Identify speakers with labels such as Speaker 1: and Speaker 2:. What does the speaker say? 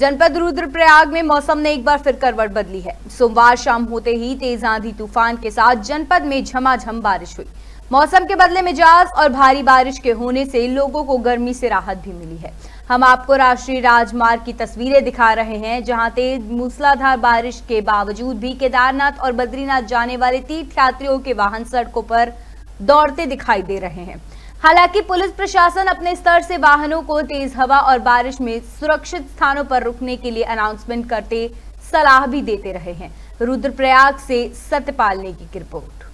Speaker 1: जनपद रुद्रप्रयाग में मौसम ने एक बार फिर करवट बदली है। सोमवार शाम होते ही तेज आंधी तूफ़ान के साथ जनपद में झमाझम बारिश हुई। मौसम के बदले मिजाज और भारी बारिश के होने से लोगों को गर्मी से राहत भी मिली है। हम आपको राष्ट्रीय राजमार्ग की तस्वीरें दिखा रहे हैं, जहाँ तेज मूसलाधार बारिश के बावजूद भी केदारनाथ और बद्रीनाथ जाने वाले तीर्थ यात्रियों के वाहन सड़कों पर दौड़ते दिखाई दे रहे हैं। हालाँकि पुलिस प्रशासन अपने स्तर से वाहनों को तेज हवा और बारिश में सुरक्षित स्थानों पर रुकने के लिए अनाउंसमेंट करते सलाह भी देते रहे हैं। रुद्रप्रयाग से सत्यपाल नेगी की रिपोर्ट।